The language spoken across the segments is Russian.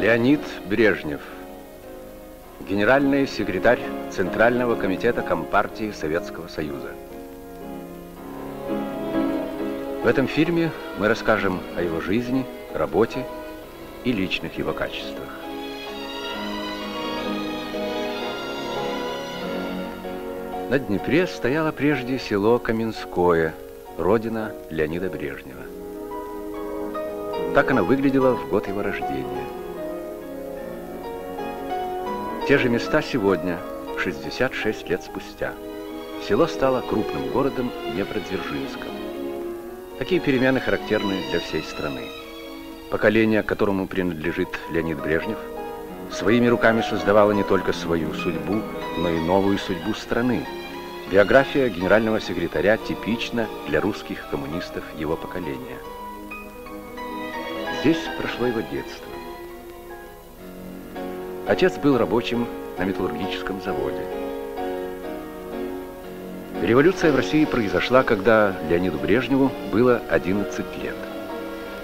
Леонид Брежнев, генеральный секретарь Центрального комитета Компартии Советского Союза. В этом фильме мы расскажем о его жизни, работе и личных его качествах. На Днепре стояло прежде село Каменское, родина Леонида Брежнева. Так оно выглядело в год его рождения. Те же места сегодня, 66 лет спустя. Село стало крупным городом Днепродзержинском. Такие перемены характерны для всей страны. Поколение, которому принадлежит Леонид Брежнев, своими руками создавало не только свою судьбу, но и новую судьбу страны. Биография генерального секретаря типична для русских коммунистов его поколения. Здесь прошло его детство. Отец был рабочим на металлургическом заводе. Революция в России произошла, когда Леониду Брежневу было 11 лет.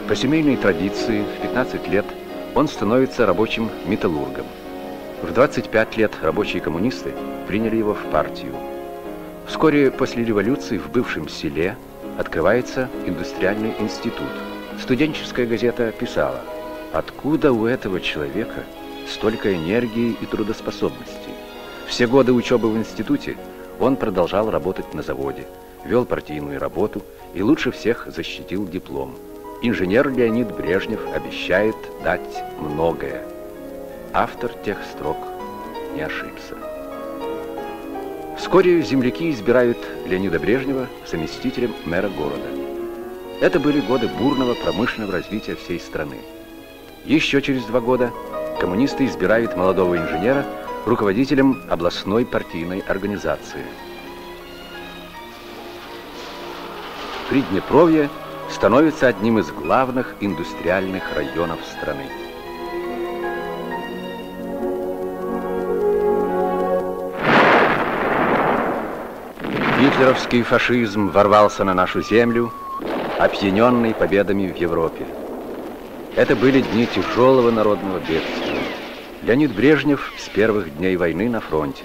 По семейной традиции в 15 лет он становится рабочим металлургом. В 25 лет рабочие коммунисты приняли его в партию. Вскоре после революции в бывшем селе открывается индустриальный институт. Студенческая газета писала, откуда у этого человека столько энергии и трудоспособности. Все годы учебы в институте он продолжал работать на заводе, вел партийную работу и лучше всех защитил диплом. Инженер Леонид Брежнев обещает дать многое. Автор тех строк не ошибся. Вскоре земляки избирают Леонида Брежнева заместителем мэра города. Это были годы бурного промышленного развития всей страны. Еще через два года коммунисты избирают молодого инженера руководителем областной партийной организации. Приднепровье становится одним из главных индустриальных районов страны. Гитлеровский фашизм ворвался на нашу землю, опьяненный победами в Европе. Это были дни тяжелого народного бедствия. Леонид Брежнев с первых дней войны на фронте.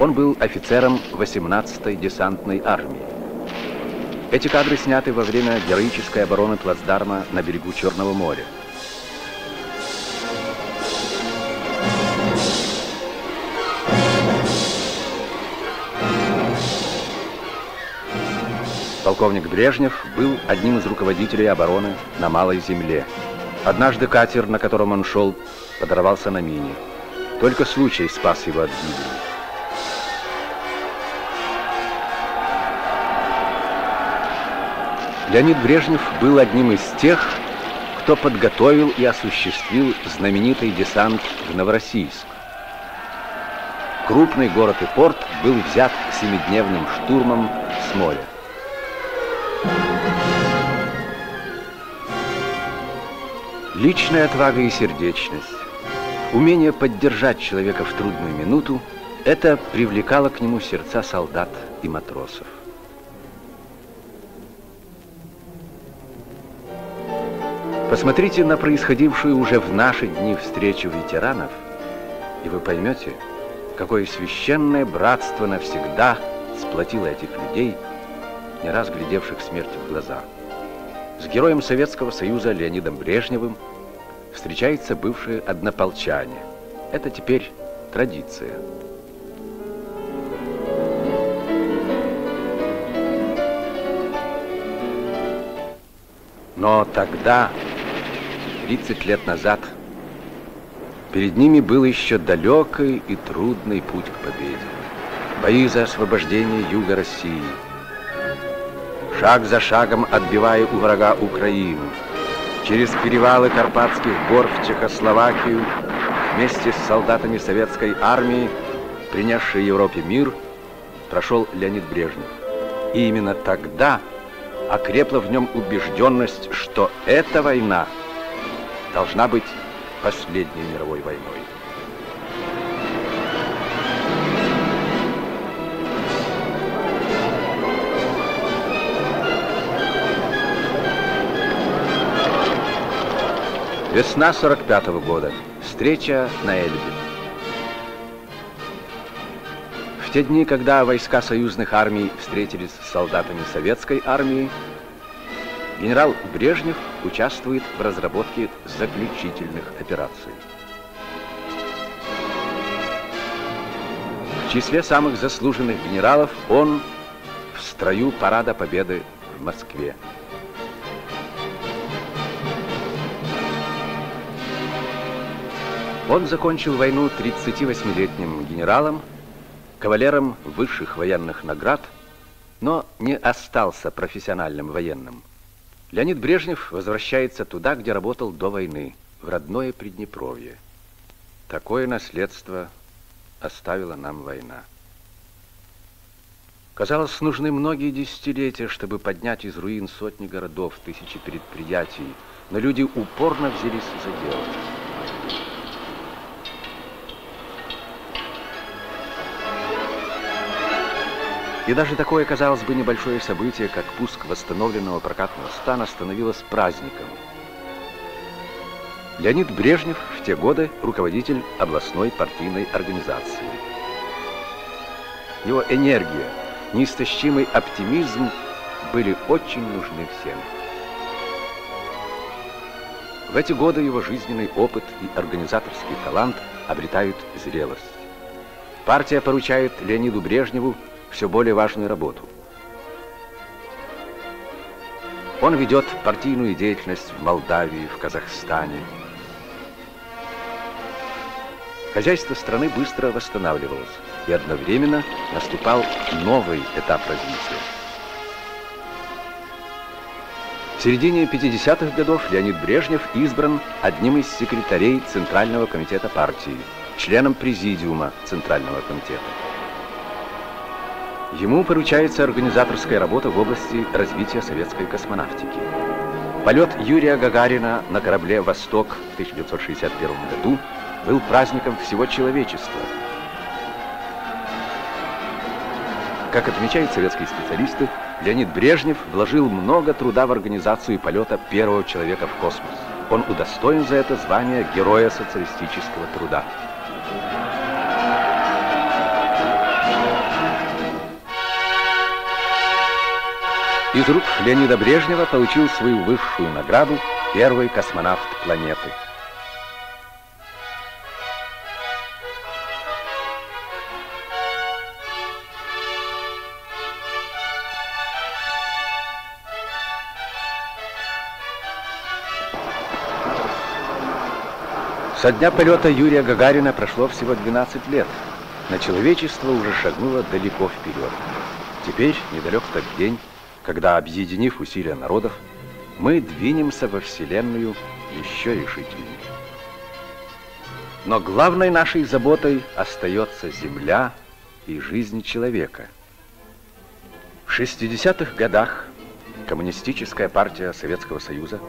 Он был офицером 18-й десантной армии. Эти кадры сняты во время героической обороны плацдарма на берегу Черного моря. Полковник Брежнев был одним из руководителей обороны на Малой Земле. Однажды катер, на котором он шел, подорвался на мине. Только случай спас его от гибели. Леонид Брежнев был одним из тех, кто подготовил и осуществил знаменитый десант в Новороссийск. Крупный город и порт был взят семидневным штурмом с моря. Личная отвага и сердечность, умение поддержать человека в трудную минуту – это привлекало к нему сердца солдат и матросов. Посмотрите на происходившую уже в наши дни встречу ветеранов, и вы поймете, какое священное братство навсегда сплотило этих людей, не раз глядевших смерти в глаза. С героем Советского Союза Леонидом Брежневым встречаются бывшие однополчане. Это теперь традиция. Но тогда 30 лет назад перед ними был еще далекий и трудный путь к победе. Бои за освобождение юга России. Шаг за шагом отбивая у врага Украину. Через перевалы Карпатских гор в Чехословакию вместе с солдатами советской армии, принесшей Европе мир, прошел Леонид Брежнев. И именно тогда окрепла в нем убежденность, что эта война – должна быть последней мировой войной. Весна 45 -го года. Встреча на Эльбе. В те дни, когда войска союзных армий встретились с солдатами советской армии, генерал Брежнев участвует в разработке заключительных операций. В числе самых заслуженных генералов он в строю Парада Победы в Москве. Он закончил войну 38-летним генералом, кавалером высших военных наград, но не остался профессиональным военным. Леонид Брежнев возвращается туда, где работал до войны, в родное Приднепровье. Такое наследство оставила нам война. Казалось, нужны многие десятилетия, чтобы поднять из руин сотни городов, тысячи предприятий, но люди упорно взялись за дело. И даже такое, казалось бы, небольшое событие, как пуск восстановленного прокатного стана, становилось праздником. Леонид Брежнев в те годы руководитель областной партийной организации. Его энергия, неистощимый оптимизм были очень нужны всем. В эти годы его жизненный опыт и организаторский талант обретают зрелость. Партия поручает Леониду Брежневу все более важную работу. Он ведет партийную деятельность в Молдавии, в Казахстане. Хозяйство страны быстро восстанавливалось, и одновременно наступал новый этап развития. В середине 50-х годов Леонид Брежнев избран одним из секретарей Центрального комитета партии, членом президиума Центрального комитета. Ему поручается организаторская работа в области развития советской космонавтики. Полет Юрия Гагарина на корабле «Восток» в 1961 году был праздником всего человечества. Как отмечают советские специалисты, Леонид Брежнев вложил много труда в организацию полета первого человека в космос. Он удостоен за это звания Героя социалистического труда. Из рук Леонида Брежнева получил свою высшую награду первый космонавт планеты. Со дня полета Юрия Гагарина прошло всего 12 лет, но человечество уже шагнуло далеко вперед. Теперь недалек тот день, когда, объединив усилия народов, мы двинемся во Вселенную еще решительнее. Но главной нашей заботой остается Земля и жизнь человека. В 60-х годах Коммунистическая партия Советского Союза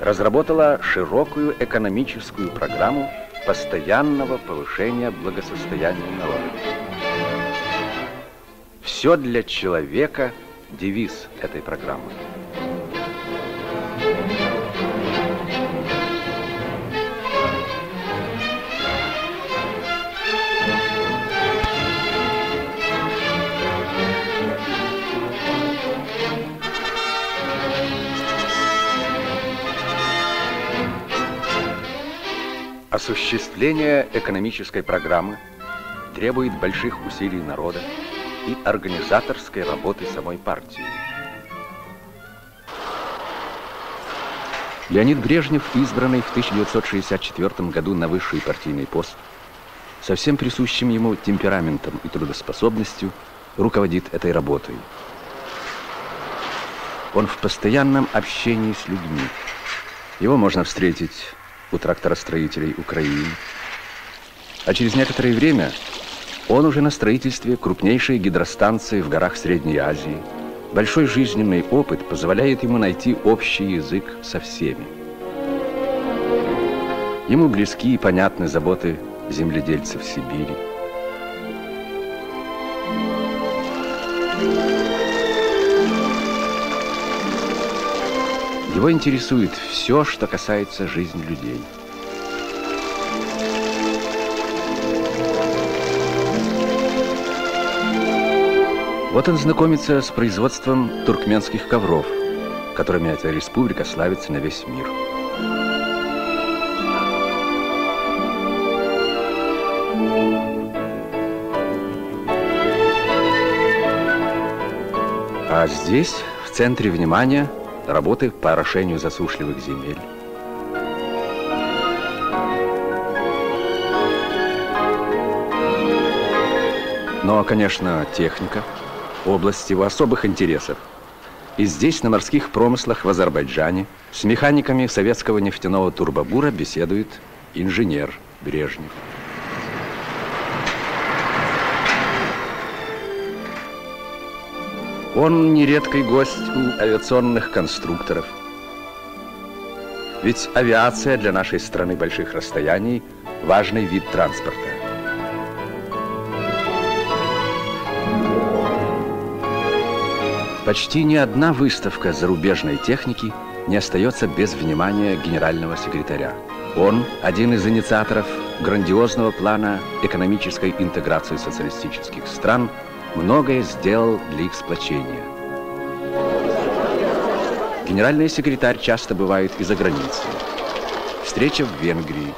разработала широкую экономическую программу постоянного повышения благосостояния народа. Все для человека – девиз этой программы. Осуществление экономической программы требует больших усилий народа, и организаторской работы самой партии. Леонид Брежнев, избранный в 1964 году на высший партийный пост, со всем присущим ему темпераментом и трудоспособностью руководит этой работой. Он в постоянном общении с людьми. Его можно встретить у тракторостроителей Украины. А через некоторое время он уже на строительстве крупнейшей гидростанции в горах Средней Азии. Большой жизненный опыт позволяет ему найти общий язык со всеми. Ему близки и понятны заботы земледельцев Сибири. Его интересует все, что касается жизни людей. Вот он знакомится с производством туркменских ковров, которыми эта республика славится на весь мир. А здесь, в центре внимания, работы по орошению засушливых земель. Но, конечно, техника, область его особых интересов. И здесь, на морских промыслах в Азербайджане, с механиками советского нефтяного турбобура беседует инженер Брежнев. Он нередкий гость у авиационных конструкторов. Ведь авиация для нашей страны больших расстояний – важный вид транспорта. Почти ни одна выставка зарубежной техники не остается без внимания генерального секретаря. Он один из инициаторов грандиозного плана экономической интеграции социалистических стран – многое сделал для их сплочения. Генеральный секретарь часто бывает и за границей. Встреча в Венгрии.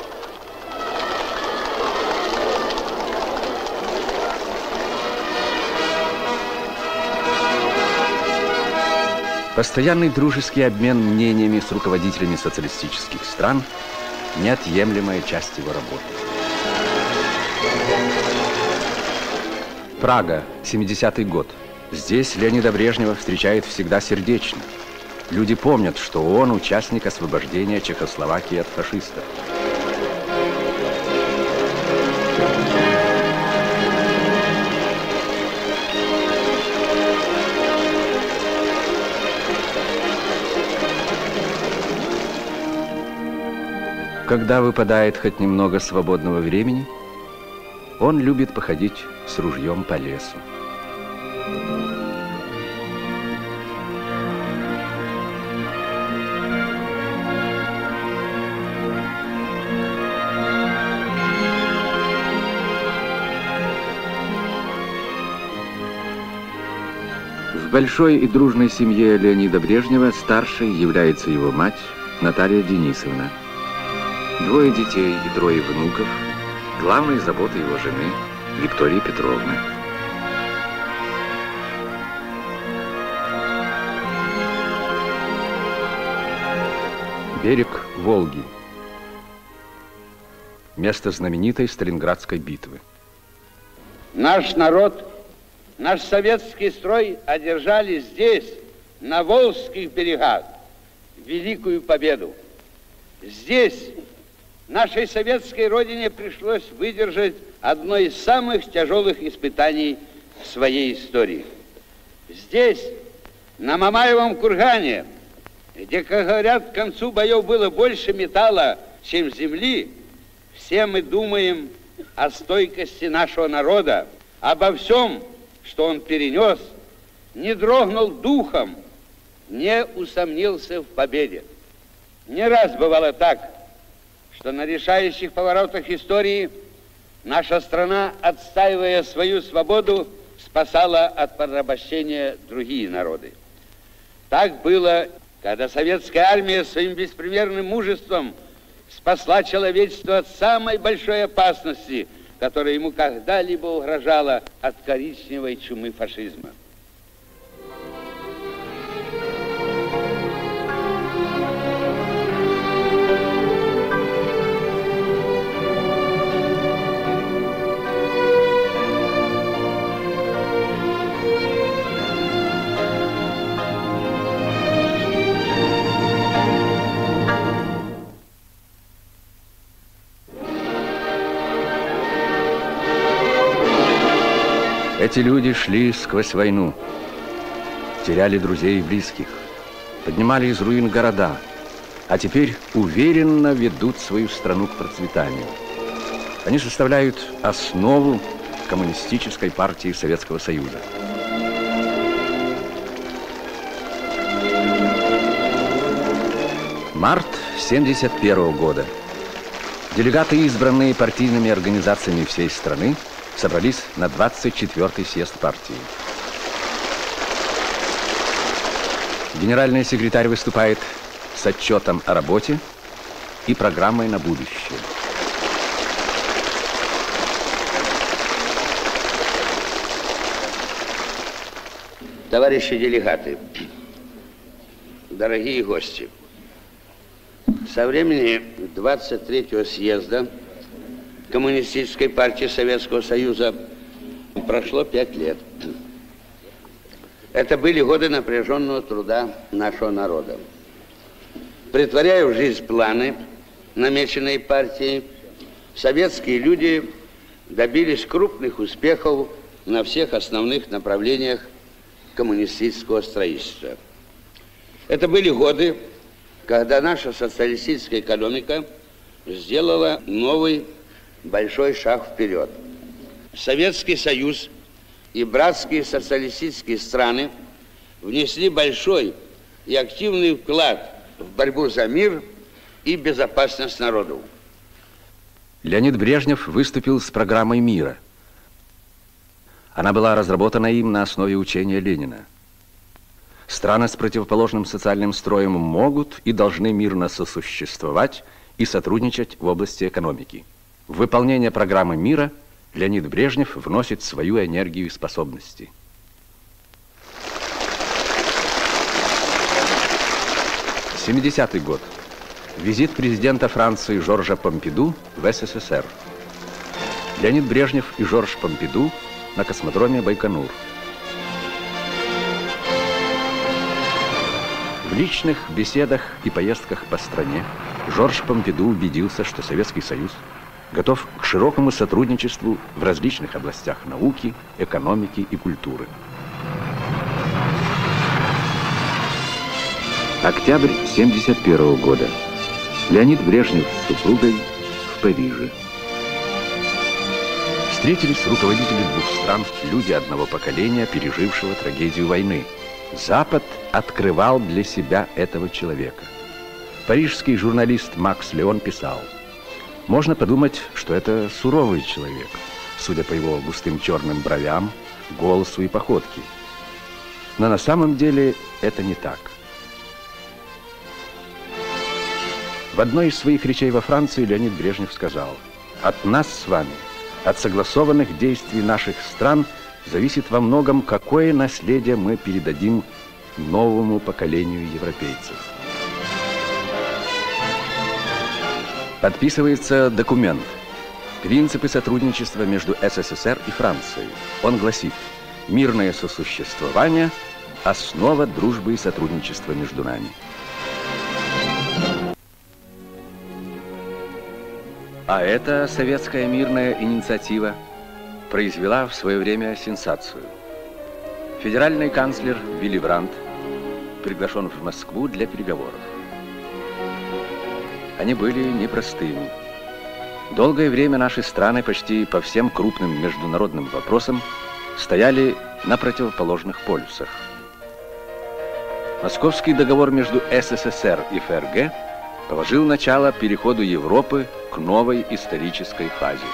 Постоянный дружеский обмен мнениями с руководителями социалистических стран – неотъемлемая часть его работы. Прага, 70-й год. Здесь Леонида Брежнева встречает всегда сердечно. Люди помнят, что он участник освобождения Чехословакии от фашистов. Когда выпадает хоть немного свободного времени – он любит походить с ружьем по лесу. В большой и дружной семье Леонида Брежнева старшей является его мать Наталья Денисовна. Двое детей и трое внуков – главной заботой его жены Виктории Петровны. Берег Волги. Место знаменитой Сталинградской битвы. Наш народ, наш советский строй одержали здесь, на Волжских берегах, великую победу. Здесь нашей советской родине пришлось выдержать одно из самых тяжелых испытаний в своей истории. Здесь, на Мамаевом кургане, где, как говорят, к концу боев было больше металла, чем земли, все мы думаем о стойкости нашего народа, обо всем, что он перенес, не дрогнул духом, не усомнился в победе. Не раз бывало так, что на решающих поворотах истории наша страна, отстаивая свою свободу, спасала от порабощения другие народы. Так было, когда советская армия своим беспримерным мужеством спасла человечество от самой большой опасности, которая ему когда-либо угрожала от коричневой чумы фашизма. Эти люди шли сквозь войну, теряли друзей и близких, поднимали из руин города, а теперь уверенно ведут свою страну к процветанию. Они составляют основу коммунистической партии Советского Союза. Март 1971 года. Делегаты, избранные партийными организациями всей страны, собрались на 24-й съезд партии. Генеральный секретарь выступает с отчетом о работе и программой на будущее. Товарищи делегаты, дорогие гости, со времени 23-го съезда Коммунистической партии Советского Союза прошло пять лет. Это были годы напряженного труда нашего народа. Притворяя в жизнь планы, намеченные партией, советские люди добились крупных успехов на всех основных направлениях коммунистического строительства. Это были годы, когда наша социалистическая экономика сделала новый большой шаг вперед. Советский Союз и братские социалистические страны внесли большой и активный вклад в борьбу за мир и безопасность народу. Леонид Брежнев выступил с программой мира. Она была разработана им на основе учения Ленина. Страны с противоположным социальным строем могут и должны мирно сосуществовать и сотрудничать в области экономики. В выполнение программы мира Леонид Брежнев вносит свою энергию и способности. Семидесятый год. Визит президента Франции Жоржа Помпиду в СССР. Леонид Брежнев и Жорж Помпиду на космодроме Байконур. В личных беседах и поездках по стране Жорж Помпиду убедился, что Советский Союз готов к широкому сотрудничеству в различных областях науки, экономики и культуры. Октябрь 1971 года. Леонид Брежнев с супругой в Париже. Встретились руководители двух стран, люди одного поколения, пережившего трагедию войны. Запад открывал для себя этого человека. Парижский журналист Макс Леон писал – можно подумать, что это суровый человек, судя по его густым черным бровям, голосу и походке. Но на самом деле это не так. В одной из своих речей во Франции Леонид Брежнев сказал, «От нас с вами, от согласованных действий наших стран зависит во многом, какое наследие мы передадим новому поколению европейцев». Подписывается документ «Принципы сотрудничества между СССР и Францией». Он гласит «Мирное сосуществование – основа дружбы и сотрудничества между нами». А эта советская мирная инициатива произвела в свое время сенсацию. Федеральный канцлер Вилли Брандт приглашен в Москву для переговоров. Они были непростыми. Долгое время наши страны почти по всем крупным международным вопросам стояли на противоположных полюсах. Московский договор между СССР и ФРГ положил начало переходу Европы к новой исторической фазе.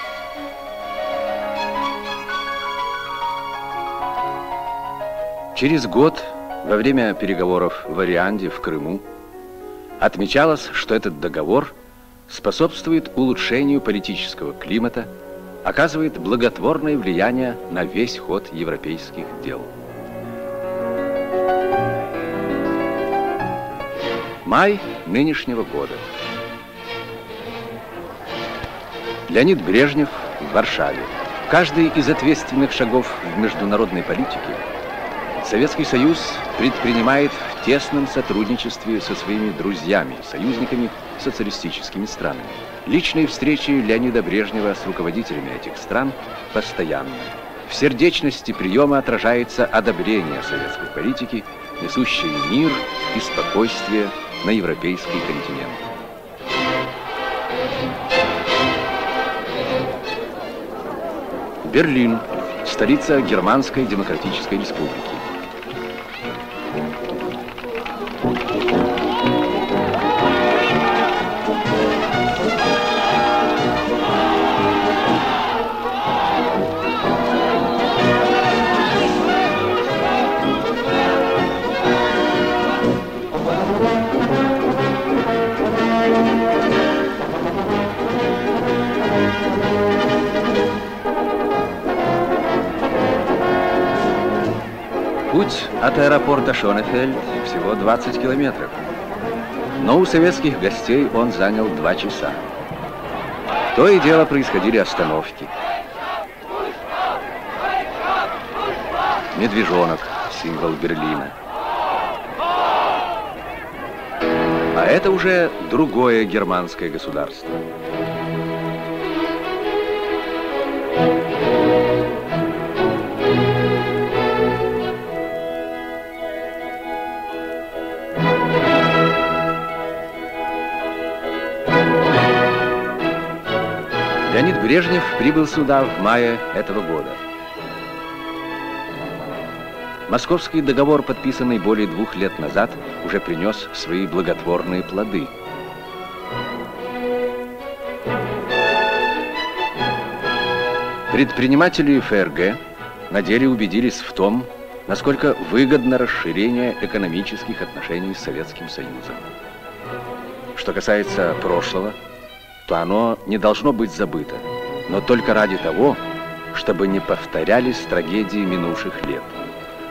Через год, во время переговоров в Арианде в Крыму, Отмечалось, что этот договор способствует улучшению политического климата, оказывает благотворное влияние на весь ход европейских дел. Май нынешнего года. Леонид Брежнев в Варшаве. Каждый из ответственных шагов в международной политике Советский Союз предпринимает в тесном сотрудничестве со своими друзьями, союзниками, социалистическими странами. Личные встречи Леонида Брежнева с руководителями этих стран постоянны. В сердечности приема отражается одобрение советской политики, несущей мир и спокойствие на европейский континент. Берлин, столица Германской Демократической Республики. Путь от аэропорта Шонефельд всего 20 километров. Но у советских гостей он занял два часа. То и дело происходили остановки. Медвежонок, символ Берлина. А это уже другое германское государство. Леонид Брежнев прибыл сюда в мае этого года. Московский договор, подписанный более двух лет назад, уже принес свои благотворные плоды. Предприниматели ФРГ на деле убедились в том, насколько выгодно расширение экономических отношений с Советским Союзом. Что касается прошлого, то оно не должно быть забыто, но только ради того, чтобы не повторялись трагедии минувших лет.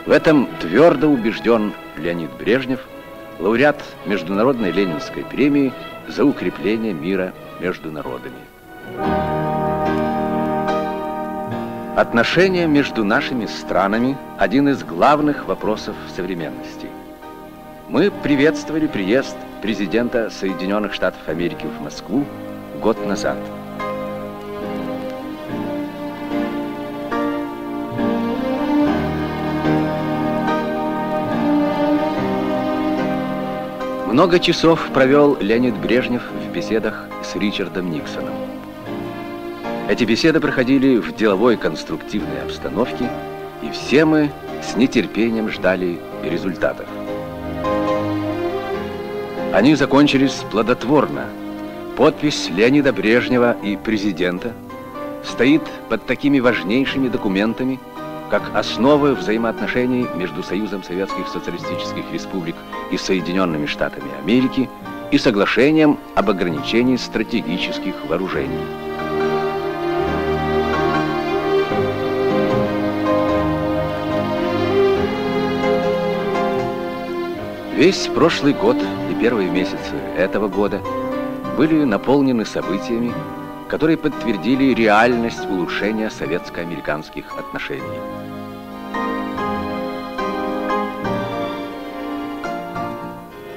В этом твердо убежден Леонид Брежнев, лауреат Международной Ленинской премии за укрепление мира между народами. Отношения между нашими странами – один из главных вопросов современности. Мы приветствовали приезд президента Соединенных Штатов Америки в Москву год назад. Много часов провел Леонид Брежнев в беседах с Ричардом Никсоном. Эти беседы проходили в деловой конструктивной обстановке, и все мы с нетерпением ждали результатов. Они закончились плодотворно – Подпись Леонида Брежнева и президента стоит под такими важнейшими документами, как основы взаимоотношений между Союзом Советских Социалистических Республик и Соединенными Штатами Америки и соглашением об ограничении стратегических вооружений. Весь прошлый год и первые месяцы этого года – были наполнены событиями, которые подтвердили реальность улучшения советско-американских отношений.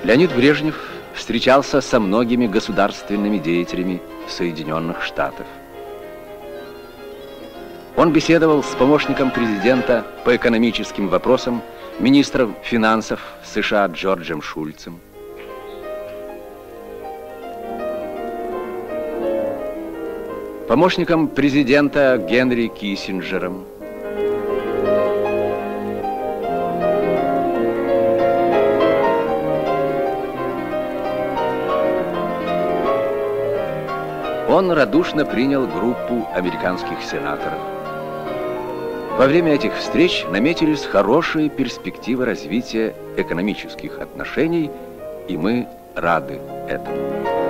Леонид Брежнев встречался со многими государственными деятелями Соединенных Штатов. Он беседовал с помощником президента по экономическим вопросам, министром финансов США Джорджем Шульцем, помощником президента Генри Киссинджером, Он радушно принял группу американских сенаторов. Во время этих встреч наметились хорошие перспективы развития экономических отношений, и мы рады этому.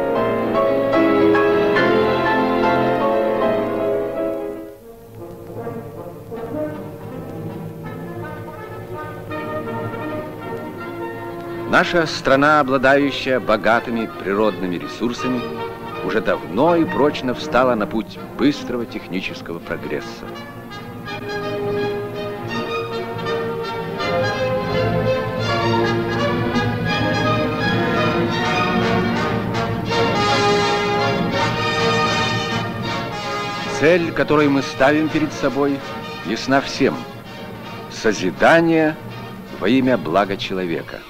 Наша страна, обладающая богатыми природными ресурсами, уже давно и прочно встала на путь быстрого технического прогресса. Цель, которую мы ставим перед собой, ясна всем. Созидание во имя блага человека –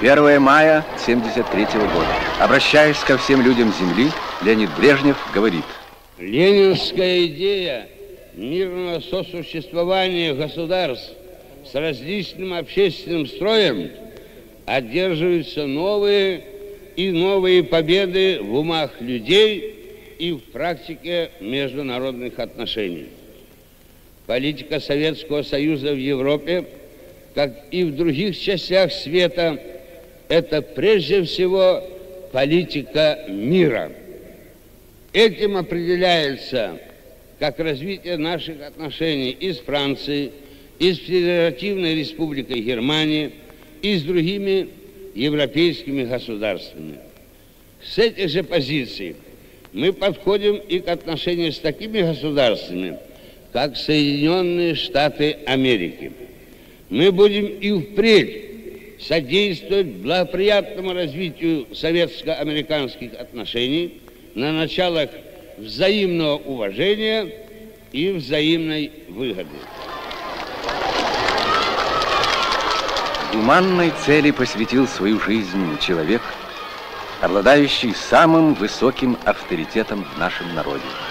Первое мая 73 -го года. Обращаясь ко всем людям Земли, Леонид Брежнев говорит. Ленинская идея мирного сосуществования государств с различным общественным строем одерживаются новые и новые победы в умах людей и в практике международных отношений. Политика Советского Союза в Европе, как и в других частях света, это прежде всего политика мира. Этим определяется как развитие наших отношений и с Францией, и с Федеративной Республикой Германии, и с другими европейскими государствами. С этих же позиций мы подходим и к отношениям с такими государствами, как Соединенные Штаты Америки. Мы будем и впредь содействовать благоприятному развитию советско-американских отношений на началах взаимного уважения и взаимной выгоды. Гуманной цели посвятил свою жизнь человек, обладающий самым высоким авторитетом в нашем народе –